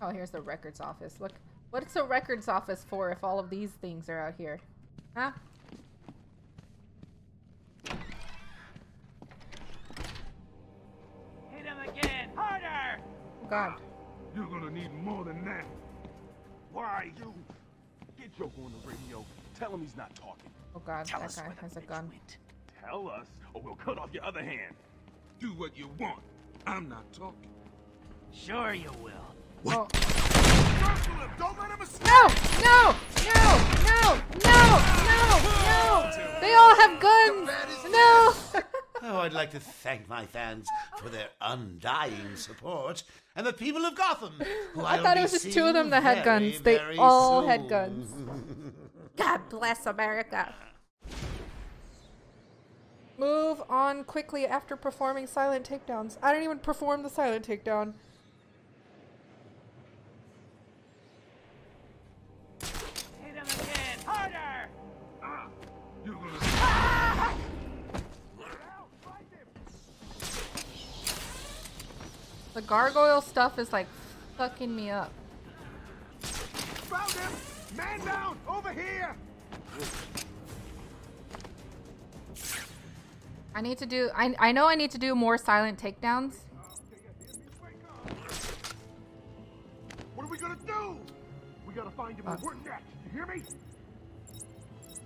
Oh, here's the records office. Look, what's the records office for if all of these things are out here? Huh? Hit him again! Harder! Oh, God. You're gonna need more than that. Why you? Get Joker on the radio. Tell him he's not talking. Oh, God. Tell that guy has a gun. went. Tell us, or we'll cut off your other hand. Do what you want. I'm not talking. Sure you will. Oh. Circle him! Don't let him escape! No! No! No! No! No! No! No! They all have guns! No! Oh, I'd like to thank my fans for their undying support, and the people of Gotham, who I I'll thought it was just two of them that had very, guns. They very all had guns. God bless America. Move on quickly after performing silent takedowns. I didn't even perform the silent takedown. The gargoyle stuff is like fucking me up. Found him! Man down! Over here! I need to do. I I know I need to do more silent takedowns. What are we gonna do? We gotta find him and we're next. You hear me?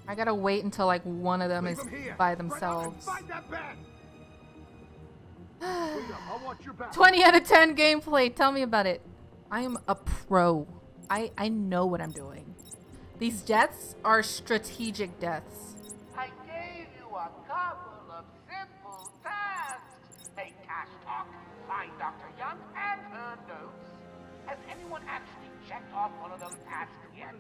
I gotta wait until like one of them Leave is by Right themselves. Find 20 out of 10 gameplay. Tell me about it. I am a pro. I I know what I'm doing. These deaths are strategic deaths. I gave you a couple of simple tasks. Make Cash talk, find Dr. Young and her notes. Has anyone actually checked off one of those tasks yet?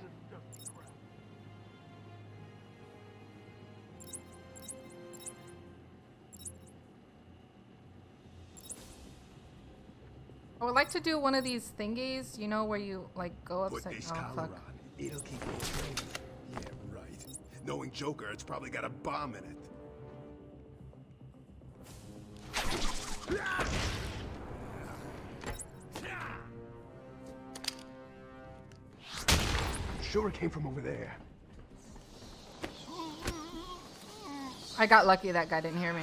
I would like to do one of these thingies, you know, where you like go Put upside. this Oh fuck! on. It'll keep you away. Yeah, right. Knowing Joker, it's probably got a bomb in it. Sure, it came from over there. I got lucky that guy didn't hear me.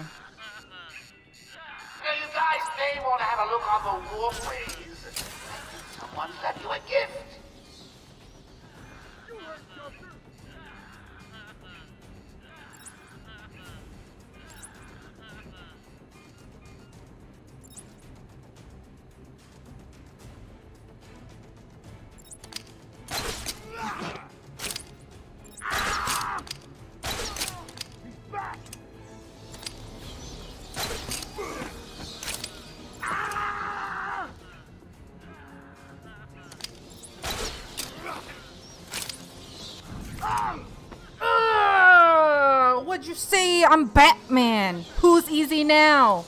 Look on. Someone left you a gift. I'm Batman. Who's easy now?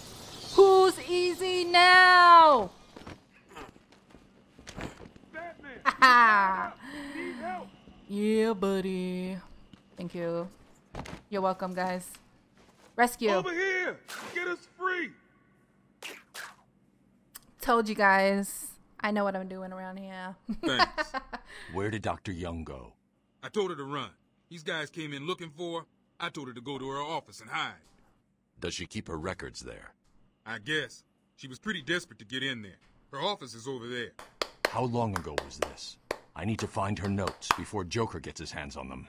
Who's easy now? Batman! Need help! yeah, buddy. Thank you. You're welcome, guys. Rescue. Over here! Get us free! Told you guys. I know what I'm doing around here. Thanks. Where did Dr. Young go? I told her to run. These guys came in looking for her. I told her to go to her office and hide. Does she keep her records there? I guess. She was pretty desperate to get in there. Her office is over there. How long ago was this? I need to find her notes before Joker gets his hands on them.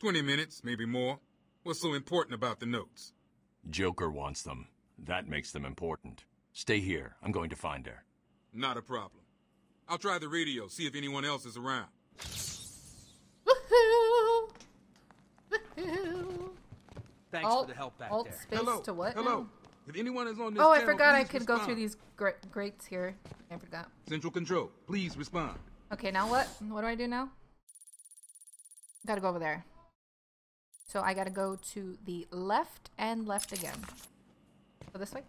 Twenty minutes, maybe more. What's so important about the notes? Joker wants them. That makes them important. Stay here. I'm going to find her. Not a problem. I'll try the radio, see if anyone else is around. Woohoo! Woohoo! Thanks alt, for the help back alt there. space Hello. to what? Hello. now? If anyone is on this Oh, I channel, forgot I please could go through these gra- grates here. I forgot. Central Control, please respond. Okay, now what? What do I do now? Gotta go over there. So I gotta go to the left and left again. Go this way?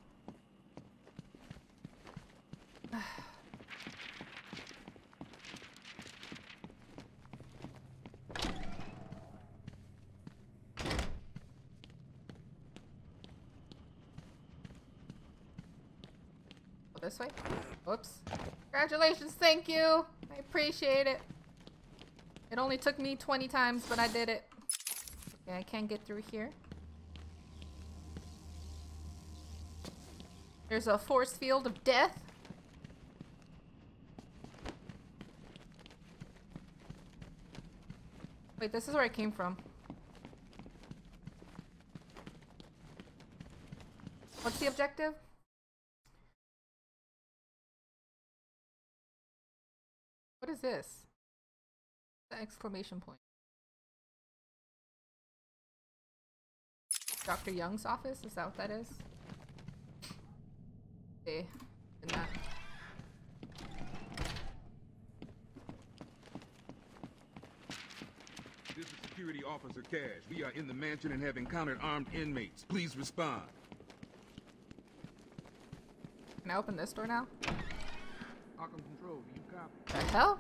this way. Whoops. Congratulations, thank you. I appreciate it. It only took me 20 times, but I did it. Okay, I can't get through here. There's a force field of death. Wait, this is where I came from. What's the objective? What is this? The exclamation point. Dr. Young's office? Is that what that is? Okay. That. This is Security Officer Cash. We are in the mansion and have encountered armed inmates. Please respond. Can I open this door now? Arkham Control, you copy? The hell?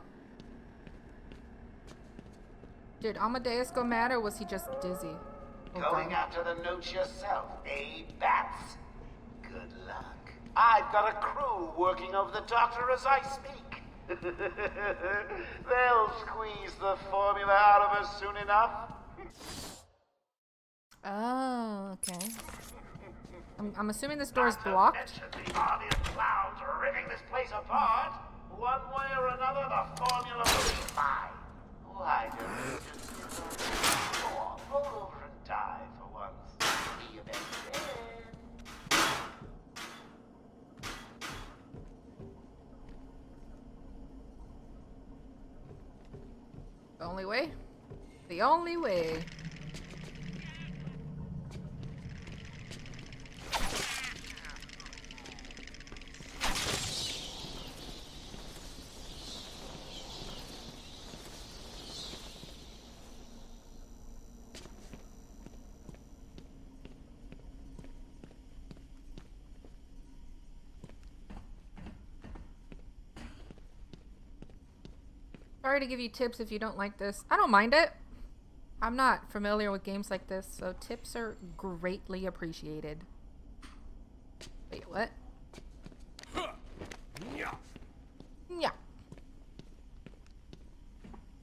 Did Amadeus go mad or was he just dizzy? Oh, Going God. after the notes yourself, eh, Bats? Good luck. I've got a crew working over the doctor as I speak. They'll squeeze the formula out of us soon enough. Oh, okay. I'm, I'm assuming this door is Not to blocked. Ripping this place apart. One way or another, the formula will be mine. Why you just over and die for once? The only way? The only way. Sorry to give you tips if you don't like this. I don't mind it. I'm not familiar with games like this, so tips are greatly appreciated. Wait, what? Yeah.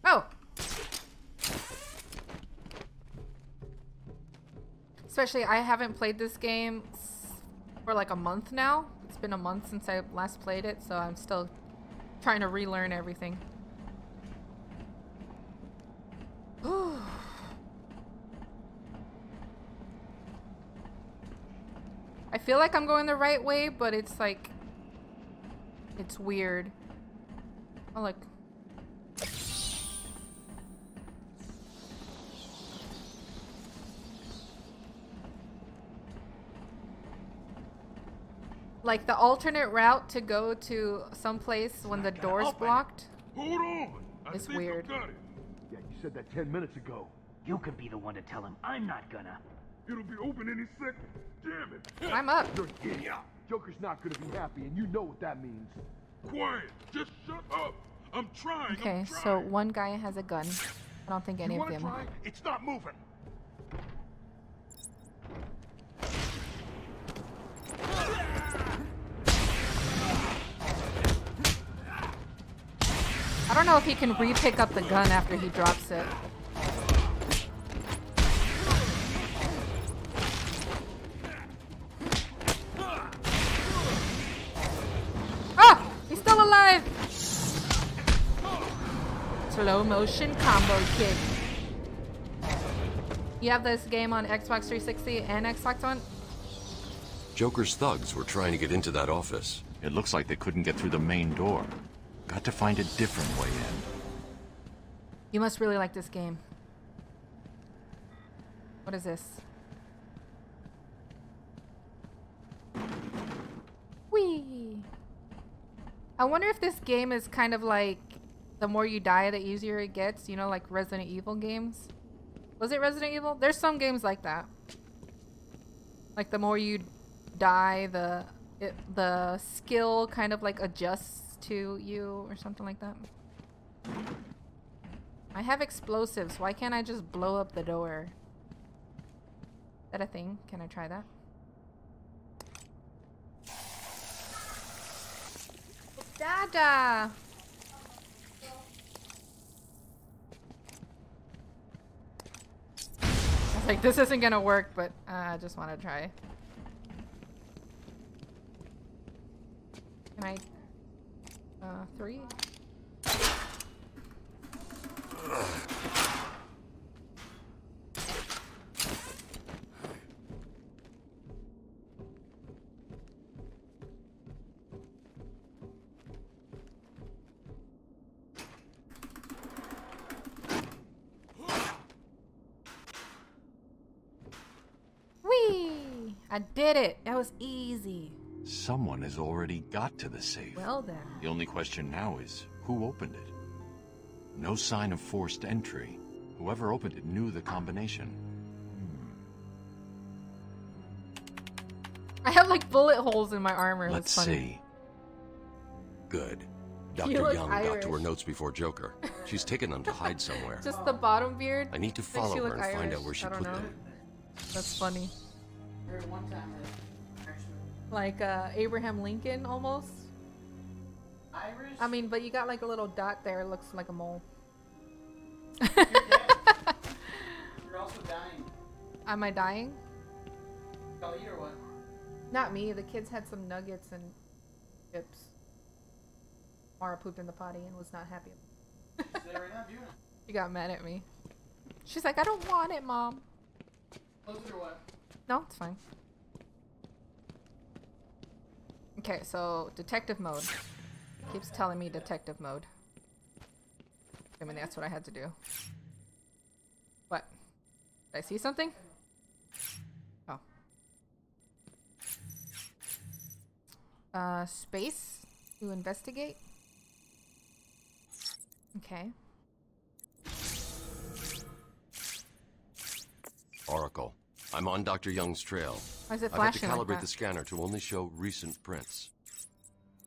Oh! Especially, I haven't played this game for like a month now. It's been a month since I last played it, so I'm still trying to relearn everything. I feel like I'm going the right way, but it's like it's weird. Oh look. Like the alternate route to go to someplace when the door's blocked. Hold on. I It's weird. I got it. Yeah, you said that ten minutes ago. You could be the one to tell him. I'm not gonna. It'll be open any second. Damn it. I'm up. You're an idiot. Joker's not gonna be happy, and you know what that means. Quiet. Just shut up. I'm trying. I'm Okay, so one guy has a gun. I don't think any you of them. try? It's not moving. I don't know if he can re-pick up the gun after he drops it. Slow motion combo kick. You have this game on Xbox 360 and Xbox One? Joker's thugs were trying to get into that office. It looks like they couldn't get through the main door. Got to find a different way in. You must really like this game. What is this? Whee! I wonder if this game is kind of like the more you die, the easier it gets. You know, like Resident Evil games. Was it Resident Evil? There's some games like that. Like the more you die, the it, the skill kind of like adjusts to you or something like that. I have explosives. Why can't I just blow up the door? Is that a thing? Can I try that? Nada. Was like, this isn't gonna work, but uh, I just want to try. Can I? Uh, three. I did it. That was easy. Someone has already got to the safe. Well then. The only question now is who opened it? No sign of forced entry. Whoever opened it knew the combination. I have like bullet holes in my armor. Let's funny. see. Good. Dr. Young got to her notes before Joker. She's taken them to hide somewhere. Just the bottom beard. I need to follow her and find out where she put know. them. That's funny. Like uh, Abraham Lincoln almost. Irish? I mean, but you got like a little dot there. Looks like a mole. You're also dying. Am I dying? You or what? Not me. The kids had some nuggets and chips. Mara pooped in the potty and was not happy. Right. She got mad at me. She's like, I don't want it, mom. Close it or what? No, it's fine. Okay, so detective mode. Keeps telling me detective mode. I mean, that's what I had to do. What? Did I see something? Oh. Uh, space to investigate. Okay. Oracle. I'm on Dr. Young's trail. Why is it I've had to flashing like calibrate the scanner to only show recent prints.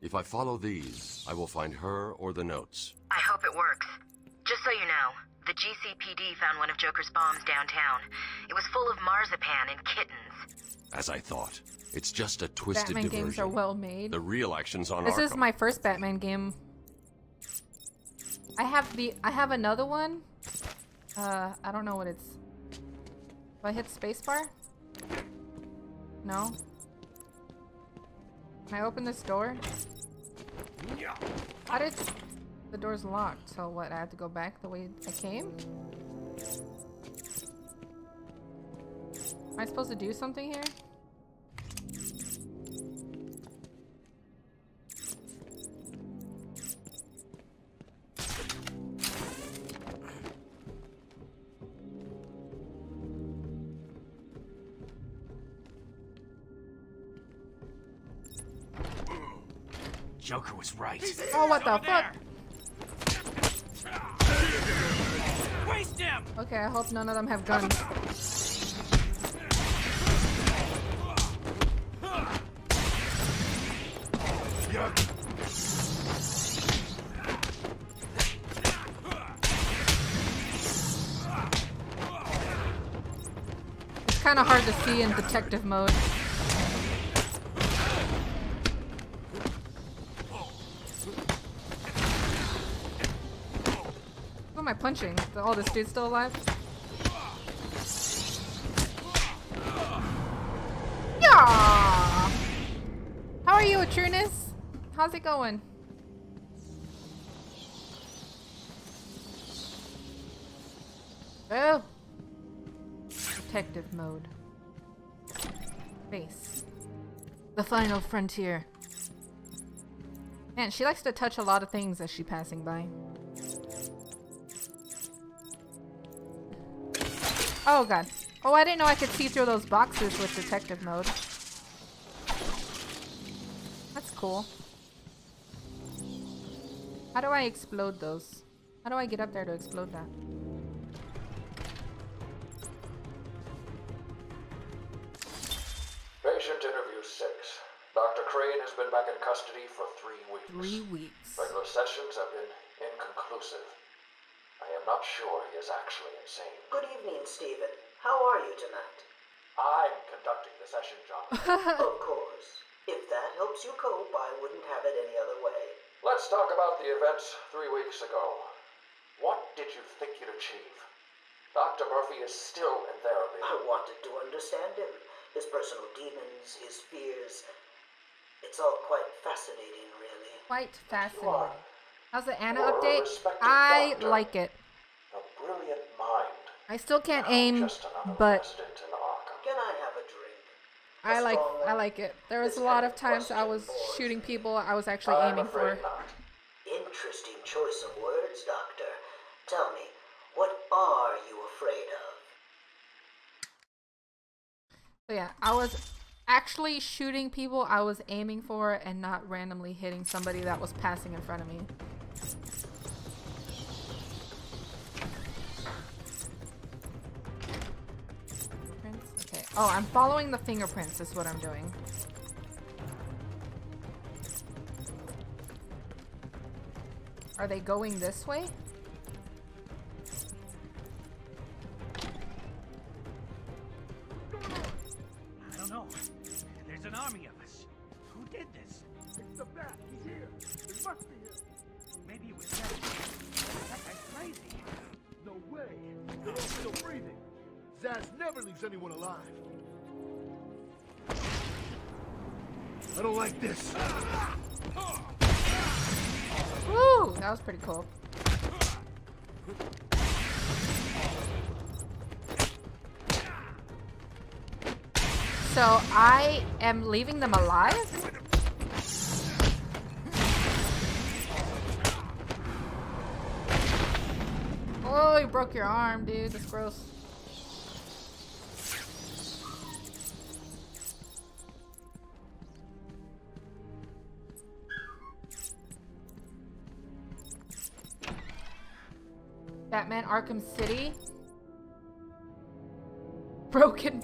If I follow these, I will find her or the notes. I hope it works. Just so you know, the GCPD found one of Joker's bombs downtown. It was full of marzipan and kittens. As I thought. It's just a twisted Batman diversion. games are well made. The real action's on This Arkham. is my first Batman game. I have the I have another one. Uh, I don't know what it's. Do I hit spacebar? No. Can I open this door? Yeah. How did the door's locked? So what? I have to go back the way I came. Am I supposed to do something here? What the fuck? Okay, I hope none of them have guns. It's kind of hard to see in detective mode. Am I punching? Oh, this dude's still alive? Yeah. How are you, Atrunis? How's it going? Oh. Detective mode. Base. The final frontier. Man, she likes to touch a lot of things as she's passing by. Oh god. Oh, I didn't know I could see through those boxes with detective mode. That's cool. How do I explode those? How do I get up there to explode that? Patient interview six. Dr. Crane has been back in custody for three weeks. Three weeks. Regular sessions have been inconclusive. I am not sure he is actually insane. Good evening, Stephen. How are you tonight? I'm conducting the session, John. of course. If that helps you cope, I wouldn't have it any other way. Let's talk about the events three weeks ago. What did you think you'd achieve? Dr. Murphy is still in therapy. I wanted to understand him, his personal demons, his fears. It's all quite fascinating, really. Quite fascinating. How's the Anna update? I doctor. like it. A brilliant mind. I still can't aim, but resident in Arkham. Can I have a drink? I like I like it. There was a lot of times I was shooting people I was actually I'm aiming for. not. Interesting choice of words, Doctor. Tell me, what are you afraid of? So yeah, I was actually shooting people I was aiming for and not randomly hitting somebody that was passing in front of me. Oh, I'm following the fingerprints is what I'm doing. Are they going this way? Zsasz never leaves anyone alive. I don't like this. Woo! That was pretty cool. So I am leaving them alive? Oh, you broke your arm, dude. That's gross. Arkham City. Broken.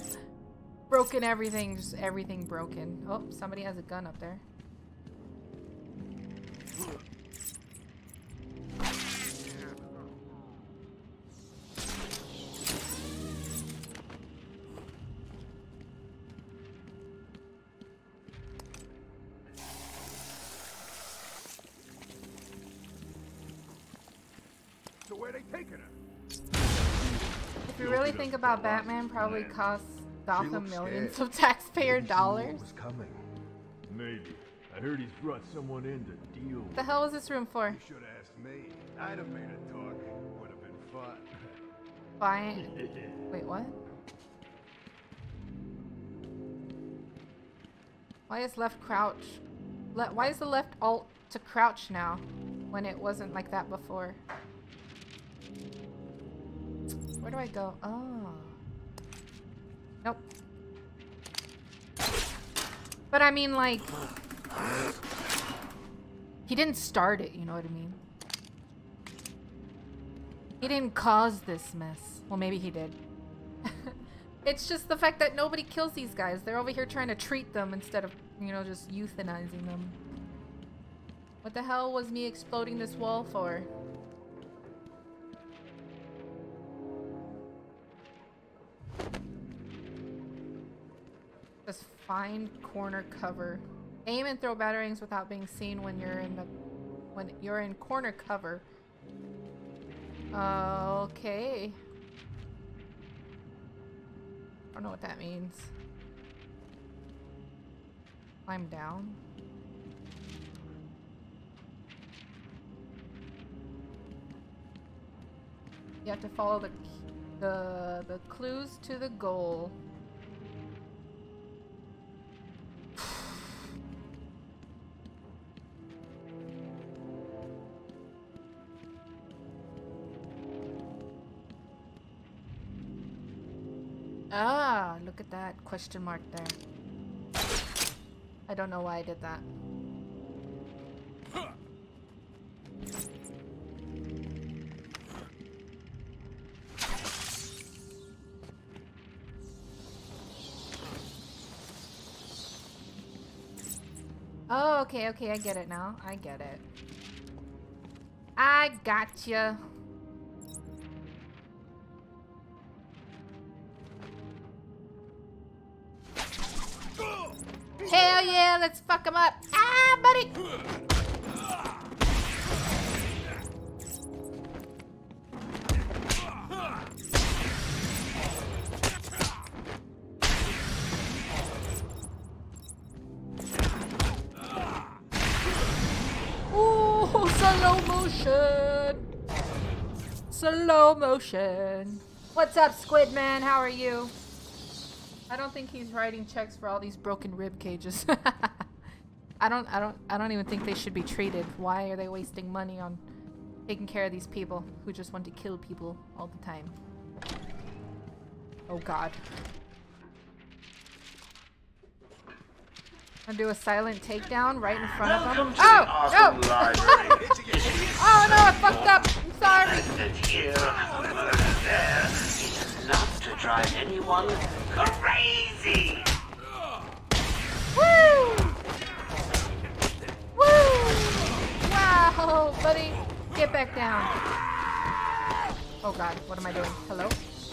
Broken everything. Just everything broken. Oh, somebody has a gun up there. About Batman, probably costs Gotham millions scared. of taxpayer Maybe she dollars. was coming. Maybe. I heard he's brought someone in to deal What the hell is this room for? You should have asked me. I'd have made it talk. Would have been fun. Fine. Wait, what? Why is left crouch? Le why is the left alt to crouch now when it wasn't like that before? Where do I go? Oh. Nope. But I mean, like, he didn't start it, you know what I mean? He didn't cause this mess. Well, maybe he did. it's just the fact that nobody kills these guys. They're over here trying to treat them instead of, you know, just euthanizing them. What the hell was me exploding this wall for? Find corner cover. Aim and throw batarangs without being seen when you're in the when you're in corner cover. Okay. I don't know what that means. Climb down. You have to follow the the the clues to the goal. Ah, look at that question mark there. I don't know why I did that. Oh, okay, okay, I get it now. I get it. I gotcha. Yeah, let's fuck him up. Ah, buddy. Ooh, slow motion. Slow motion. What's up, Squid Man? How are you? I don't think he's writing checks for all these broken rib cages. I don't I don't I don't even think they should be treated. Why are they wasting money on taking care of these people who just want to kill people all the time? Oh god. I'll do a silent takedown right in front of them. Oh! No! oh no, drive anyone crazy. Woo! Woo! Wow, buddy. Get back down. Oh god, what am I doing? Hello?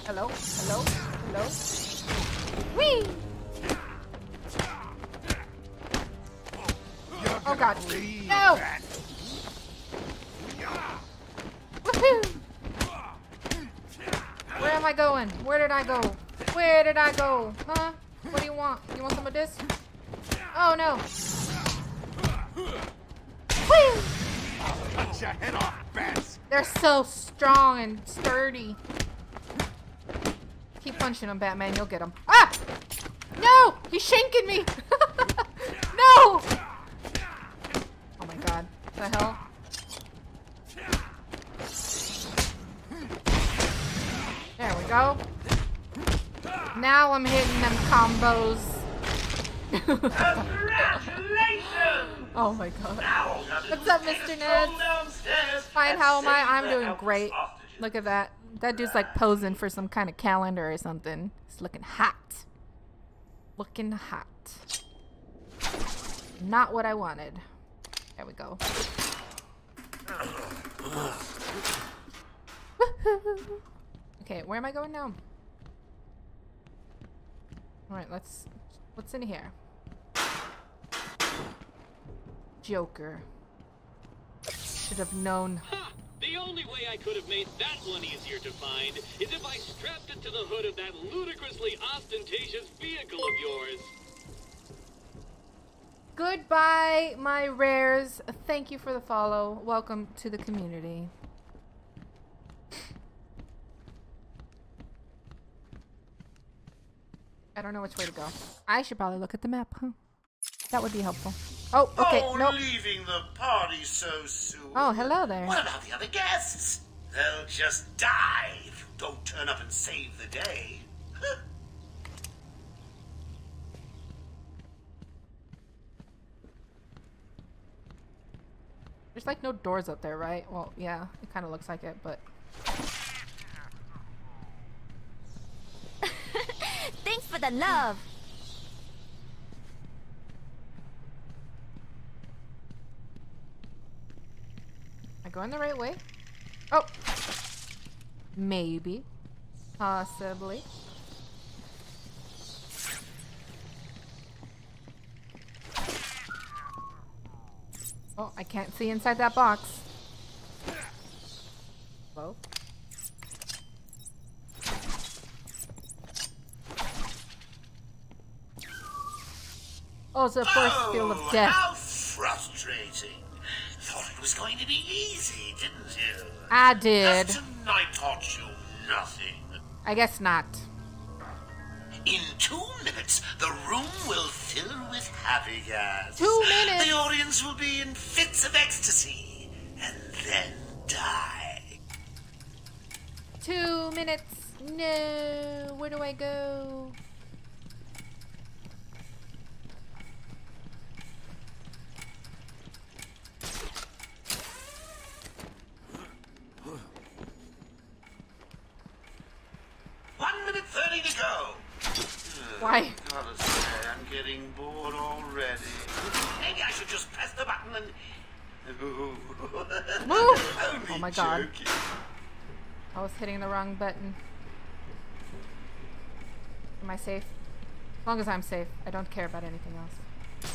Hello? Hello? Hello? Whee! Oh god. No! Woohoo! Where am I going? Where did I go? Where did I go? Huh? What do you want? You want some of this? Oh no! Whee! Cut your head off, bats! They're so strong and sturdy. Keep punching them, Batman. You'll get them. Ah! No! He's shanking me! no! Oh my god. What the hell? Go. Now I'm hitting them combos. oh my god. What's up, Mr. Ned? Fine, how am I? I'm doing great. Look at that. That dude's like posing for some kind of calendar or something. He's looking hot. Looking hot. Not what I wanted. There we go. Okay, where am I going now? Alright, let's... What's in here? Joker. Should have known. The only way I could have made that one easier to find is if I strapped it to the hood of that ludicrously ostentatious vehicle of yours. Goodbye, my rares. Thank you for the follow. Welcome to the community. I don't know which way to go. I should probably look at the map, huh? That would be helpful. Oh, okay, oh, nope. leaving the party so soon. Oh, hello there. What about the other guests? They'll just die if you don't turn up and save the day. There's like no doors up there, right? Well, yeah, it kind of looks like it, but Thanks for the love. am I going the right way? Oh, maybe, possibly. Oh, I can't see inside that box. Hello? Oh, a force field of Oh, death. How frustrating. Thought it was going to be easy, didn't you? I did. Has tonight taught you nothing? I guess not. In two minutes, the room will fill with happy gas. Two minutes? The audience will be in fits of ecstasy and then die. Two minutes. No. Where do I go? One minute thirty to go. Why? Gotta say, I'm getting bored already. Maybe I should just press the button and. Ooh. Move! I was hitting the wrong button. Am I safe? As long as I'm safe. I don't care about anything else.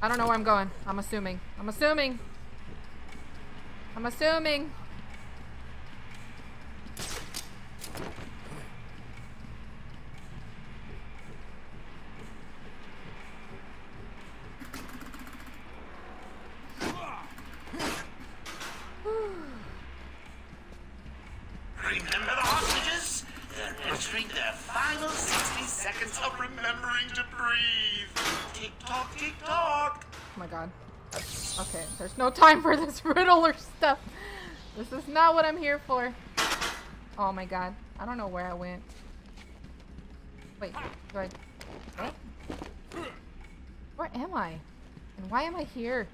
I don't know where I'm going. I'm assuming. I'm assuming. I'm assuming. Remember the hostages? They're entering their final 60 seconds of remembering to breathe. Tick tock, tick tock. Oh my god. That's- okay, there's no time for this riddle or stuff. This is not what I'm here for. Oh my god. I don't know where I went. Wait, do I... What? Where am I? And why am I here?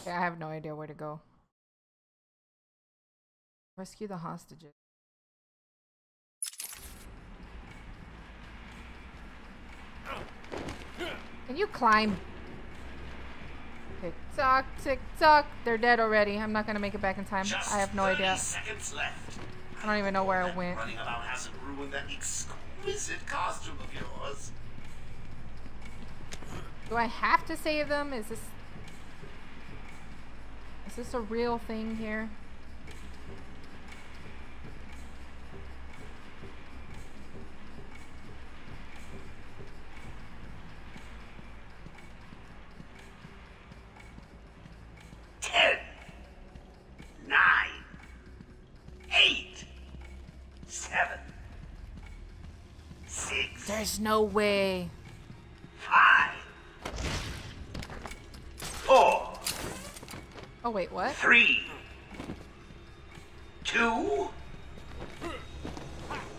Okay, I have no idea where to go. Rescue the hostages. Can you climb? Tick tock, tick tock. They're dead already. I'm not gonna make it back in time. Just I have no idea. seconds left. I don't even know where I went. Running about hasn't ruined that exquisite costume of yours. Do I have to save them? Is this Is this a real thing here? There's no way. Five. Four. Oh, wait, what? three, two,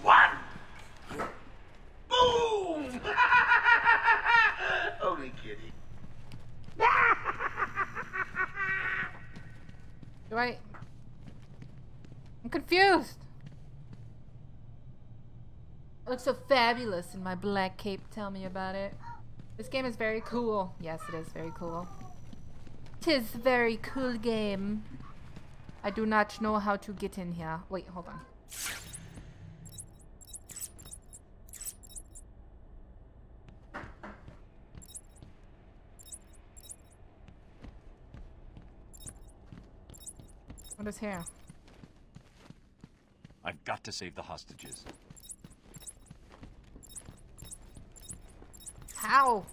one. Boom! Only kidding. Do I I'm confused. I look so fabulous in my black cape. Tell me about it. This game is very cool. Yes, it is very cool. Tis very cool game. I do not know how to get in here. Wait, hold on. What is here? I've got to save the hostages. How?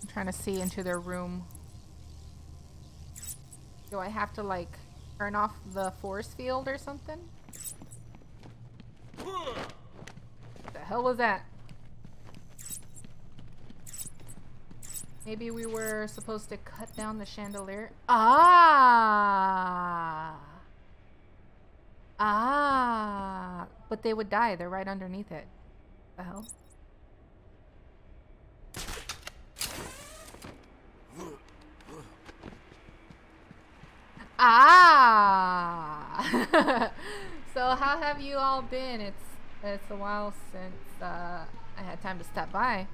I'm trying to see into their room. Do I have to like turn off the force field or something? What the hell was that? Maybe we were supposed to cut down the chandelier. Ah! Ah! But they would die. They're right underneath it. The hell? Ah! so how have you all been? It's it's a while since uh, I had time to stop by.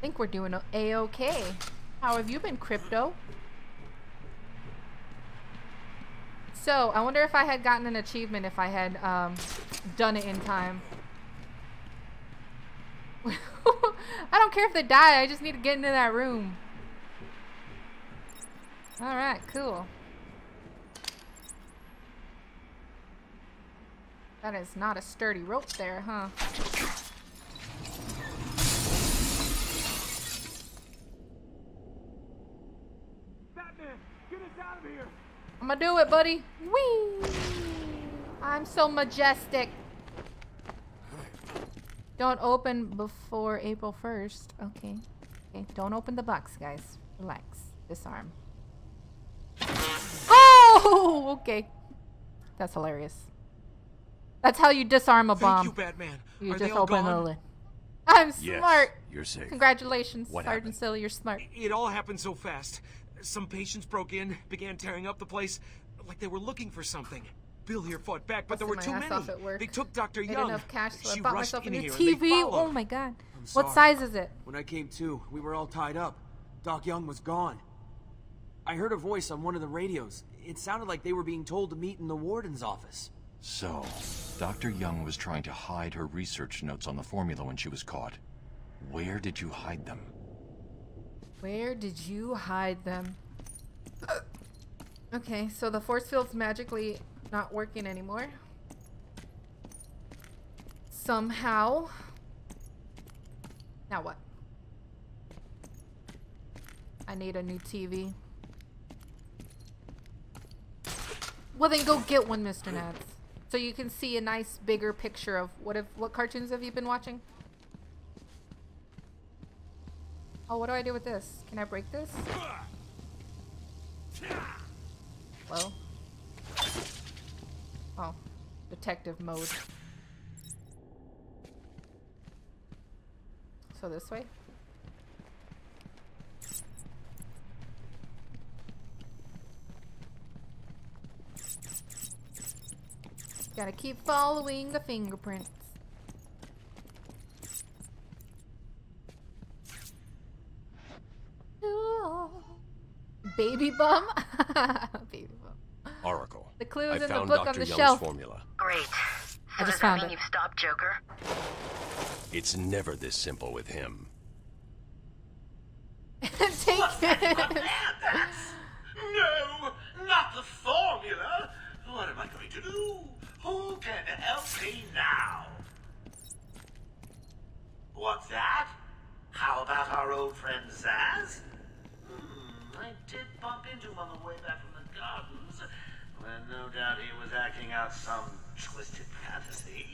I think we're doing a-okay. How have you been, Crypto? So, I wonder if I had gotten an achievement if I had um, done it in time. I don't care if they die, I just need to get into that room. Alright, cool. That is not a sturdy rope there, huh? Batman, get us out of here! I'm gonna do it, buddy. Whee! I'm so majestic. Don't open before April 1st. Okay. Okay, don't open the box, guys. Relax. Disarm. Oh! Okay. That's hilarious. That's how you disarm a Thank bomb. you, Batman. You Are they just all open the gone? lid. I'm Yes, smart. you're safe. Congratulations, What Sergeant happened? Silly. You're smart. It all happened so fast. Some patients broke in, began tearing up the place, like they were looking for something. Bill here fought back, but there were too many. off at work. They took Dr. Made Young. enough cash, so I she bought rushed myself a in new here and they TV. Oh my god. What size is it? When I came to, we were all tied up. Doc Young was gone. I heard a voice on one of the radios. It sounded like they were being told to meet in the warden's office. So, Dr. Young was trying to hide her research notes on the formula when she was caught. Where did you hide them? Where did you hide them? Okay, so the force field's magically not working anymore. Somehow. Now what? I need a new TV. Well then go get one, Mr. Nads. So you can see a nice bigger picture of what if what cartoons have you been watching? Oh, what do I do with this? Can I break this? Well. Oh. Detective mode. So this way? Gotta keep following the fingerprints. Ooh. Baby bum? Baby bum. Oracle. The clue I is in the book Dr. on the Young's shelf. formula. Great. I just does that found mean it. you've stopped Joker? It's never this simple with him. Take it. No, not the formula. What am I going to do? Who can help me now? What's that? How about our old friend Zsasz? On the way back from the gardens, when no doubt he was acting out some twisted fantasy.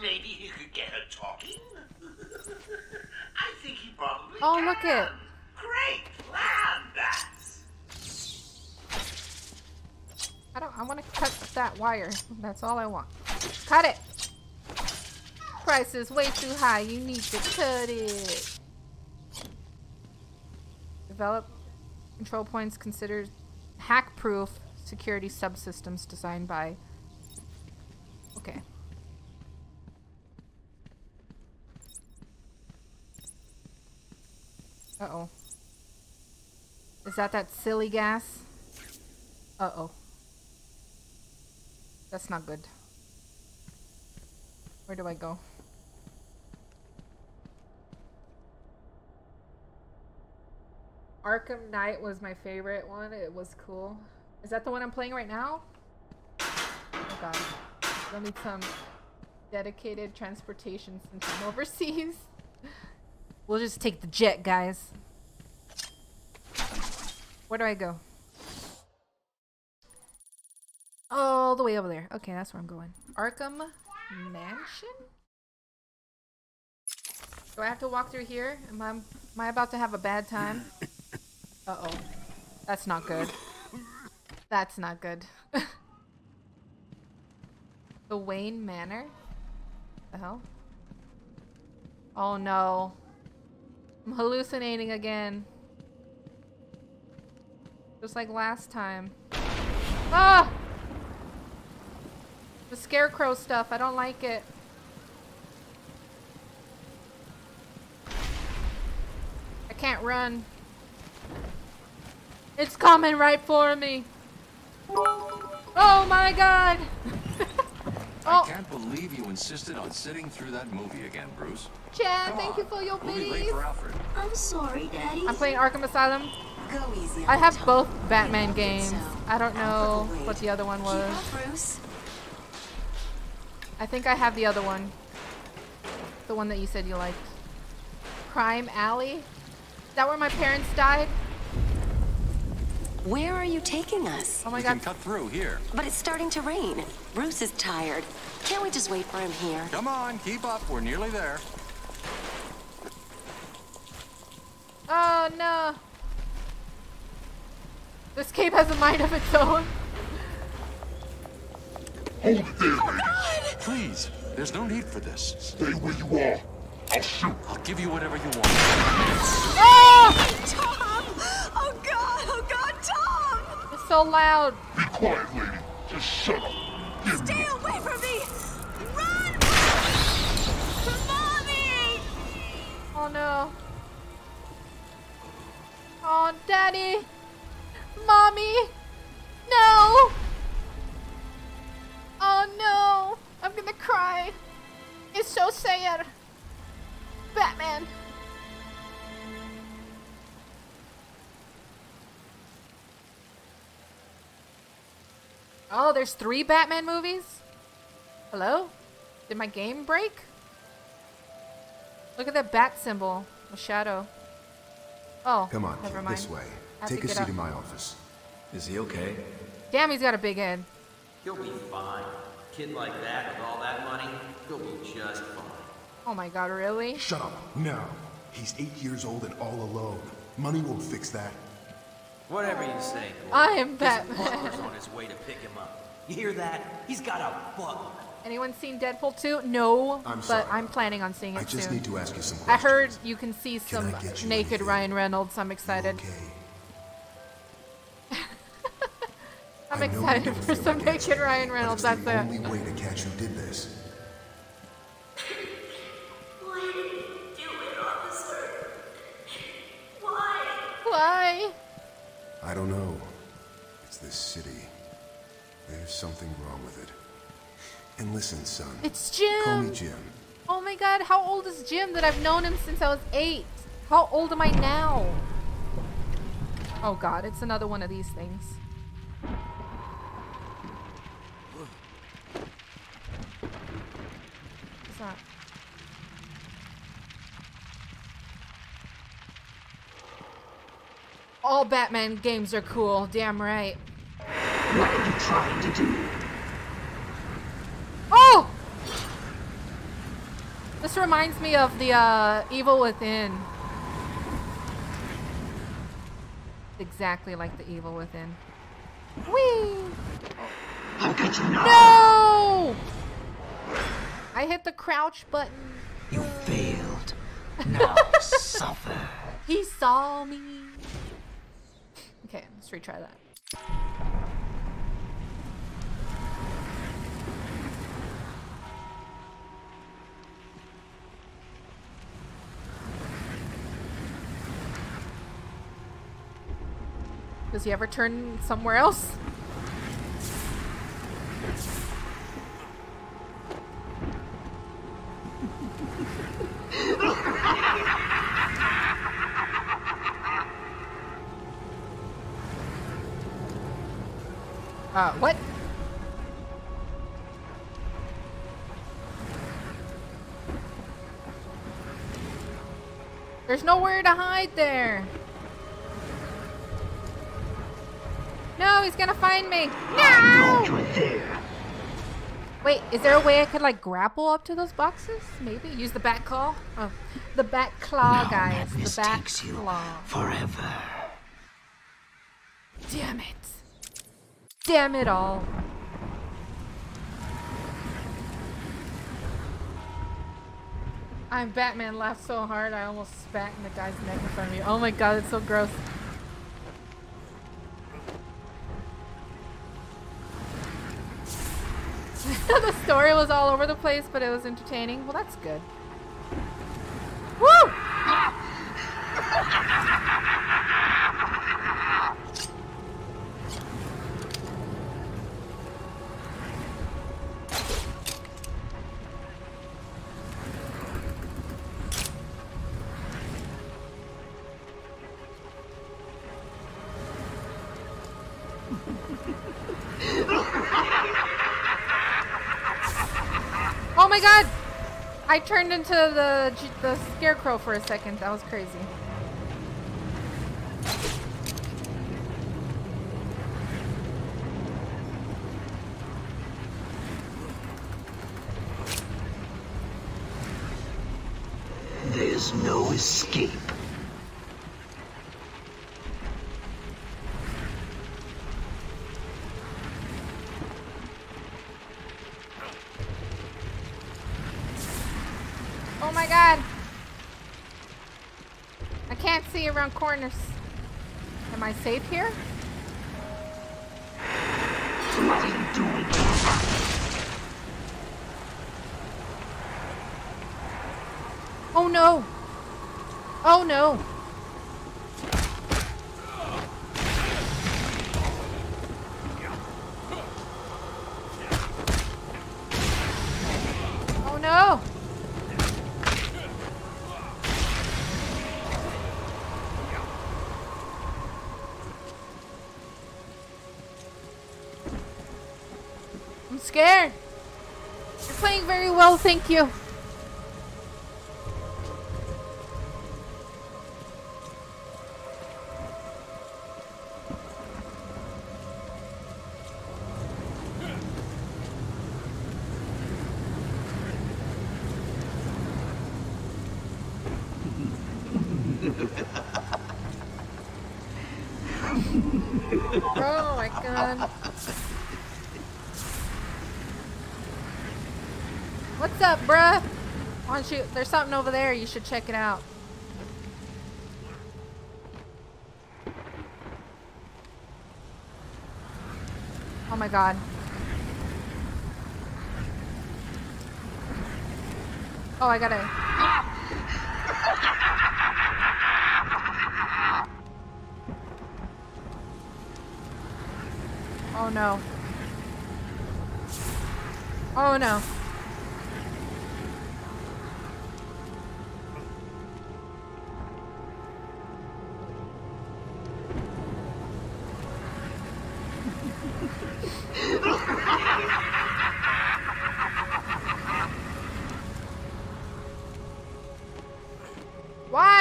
Maybe he could get her talking? I think he probably Oh, can. look it. Great plan, that. I don't I want to cut that wire. That's all I want. Cut it. Price is way too high. You need to cut it. Develop control points considered hack-proof security subsystems designed by Okay. Uh-oh. Is that that silly gas? Uh-oh. That's not good. Where do I go? Arkham Knight was my favorite one. It was cool. Is that the one I'm playing right now? Oh god. I'll need some dedicated transportation since I'm overseas. We'll just take the jet, guys. Where do I go? All the way over there. Okay, that's where I'm going. Arkham Mansion? Do I have to walk through here? Am I, am I about to have a bad time? Uh-oh. That's not good. That's not good. the Wayne Manor? The hell? Oh no. I'm hallucinating again. Just like last time. Ah! The scarecrow stuff, I don't like it. I can't run. It's coming right for me. Oh my god! I oh. can't believe you insisted on sitting through that movie again, Bruce. Chad, Come thank on. you for your We'll be biddies. I'm sorry, Daddy. I'm playing Arkham Asylum. Go easy I have both Batman games. so. I don't know Alfred what the other one Keep was. up, Bruce. I think I have the other one. The one that you said you liked. Crime Alley? Is that where my parents died? Where are you taking us? Oh my we god. can cut through here. But it's starting to rain. Bruce is tired. Can't we just wait for him here? Come on, keep up. We're nearly there. Oh no. This cave has a mind of its own. Hold it there, oh, lady. Please, there's no need for this. Stay where you are. I'll shoot. I'll give you whatever you want. Oh! Tom! Oh God! Oh God, Tom! It's so loud. Be quiet, lady. Just shut up. Give Stay me away from me! Run! Mommy! Oh no. Oh, Daddy! Mommy! No! Oh no! I'm gonna cry. It's so sad. Batman. Oh, there's three Batman movies? Hello? Did my game break? Look at that bat symbol. A shadow. Oh, Come on, never kid, mind. this way. Take a seat up. in my office. Is he okay? Damn, he's got a big head. He'll be fine. Kid like that with all that money, he'll be just fine. Oh my god, really? Shut up. No. He's eight years old and all alone. Money won't fix that. Whatever you say. Gordon. I am His Batman. butler's on his way to pick him up. You hear that? He's got a butler. Anyone seen Deadpool 2? No, I'm but sorry. I'm planning on seeing it I just soon. need to ask you some questions. I heard you can see some I get you naked Ryan Reynolds. I'm excited. Okay? I'm I know you excited for some like naked answering, Ryan Reynolds. That's the it. only way to catch who did this. Why did you do it, officer? Why? I don't know. It's this city. There's something wrong with it. And listen, son. It's Jim. Call me Jim. Oh my god, how old is Jim that I've known him since I was eight? How old am I now? Oh god, it's another one of these things. What's that? All Batman games are cool, damn right. What are you trying to do? Oh! This reminds me of the uh, Evil Within. Exactly like the Evil Within. Whee! I'll get you now. No! I hit the crouch button. You failed. Now suffer. He saw me. Okay, let's retry that. Does he ever turn somewhere else? There's nowhere to hide there. No, he's gonna find me. No! Wait, is there a way I could like grapple up to those boxes? Maybe use the bat claw. Oh, the bat claw, Now guys. madness The bat takes you claw. forever. Damn it! Damn it all! I'm Batman laughed so hard I almost spat in the guy's neck in front of me. Oh my god, it's so gross. the story was all over the place, but it was entertaining. Well, that's good. Woo! I turned into the the scarecrow for a second. That was crazy. There's no escape. Oh my god! I can't corners. Am I safe here? What are you doing? Oh no! Oh no! Oh no! I'm scared. You're playing very well, thank you. Oh my god. What's up, bruh? Why? There's something over there. You should check it out. Oh my god. Oh, I gotta. Oh no. Oh no.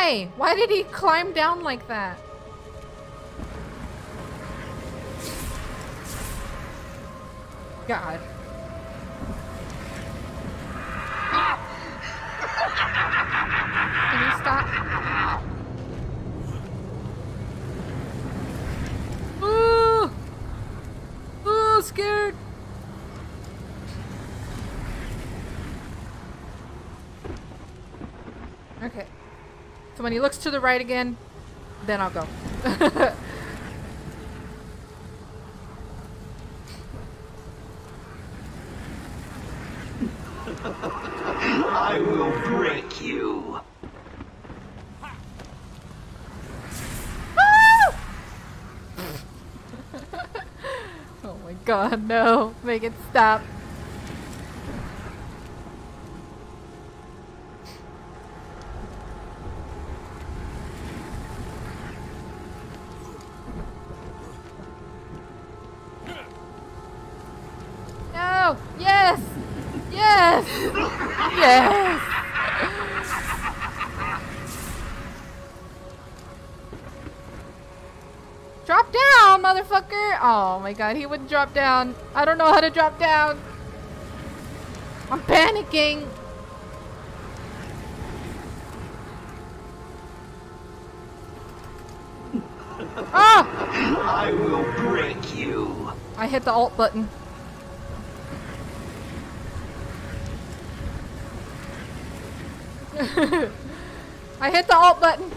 Why? Why did he climb down like that? God. Can you stop? Ooh! Ooh, scared! Okay. So when he looks to the right again, then I'll go. I will break you. oh my god, no. Make it stop. God, he wouldn't drop down. I don't know how to drop down. I'm panicking. Ah! I will break you. I hit the alt button. I hit the alt button.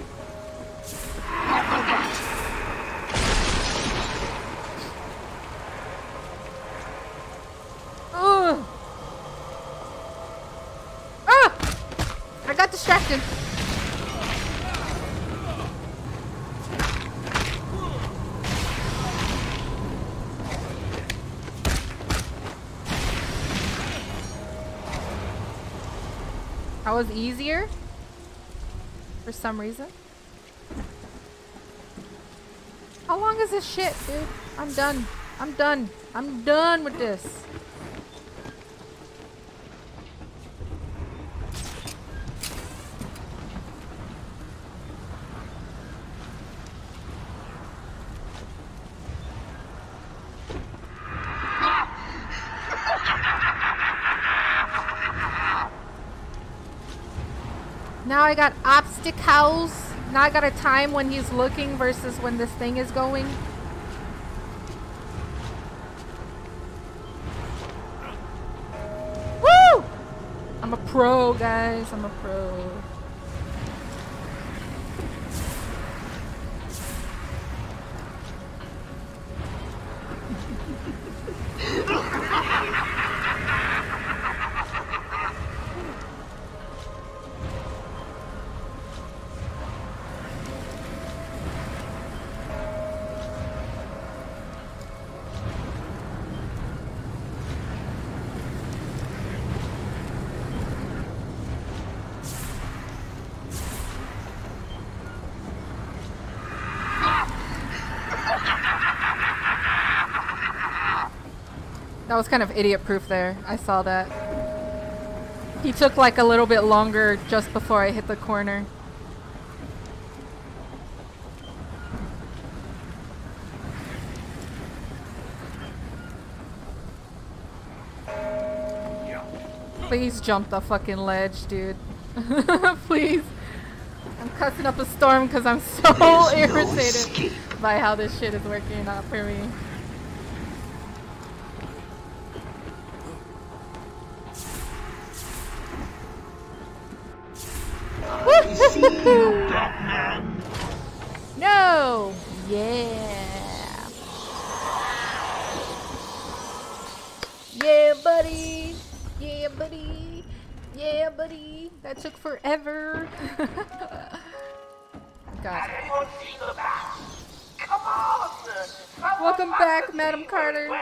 Ugh. Ah! I got That was easier for some reason. How long is this shit, dude? I'm done. I'm done. I'm done with this. I got obstacles. Now I got a time when he's looking versus when this thing is going. Woo! I'm a pro, guys. I'm a pro. Was kind of idiot proof there. I saw that. He took like a little bit longer just before I hit the corner. Please jump the fucking ledge, dude. Please. I'm cussing up a storm because I'm so no irritated escape. by how this shit is working out for me. Buddy! Yeah, buddy! That took forever! God. Anyone see the bat? Come on! Welcome back, Madam seen where it Carter.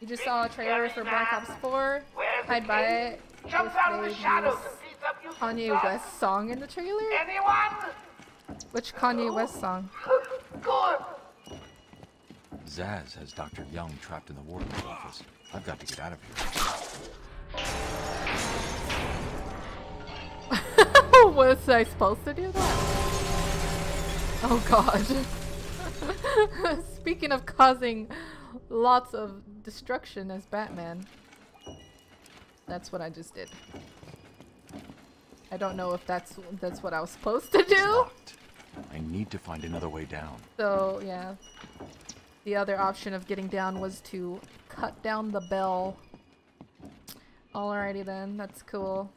You just saw a trailer for Black Ops 4. I'd buy it. Jump out of the shadows use and beat up you Kanye West song in the trailer? Anyone? Which Kanye West song? Good. Zsasz has Dr. Young trapped in the warden's office. I've got to get out of here. Was I supposed to do that? Oh god. Speaking of causing lots of destruction as Batman. That's what I just did. I don't know if that's that's what I was supposed to do. I need to find another way down. So, yeah. The other option of getting down was to cut down the bell. Alrighty then, that's cool.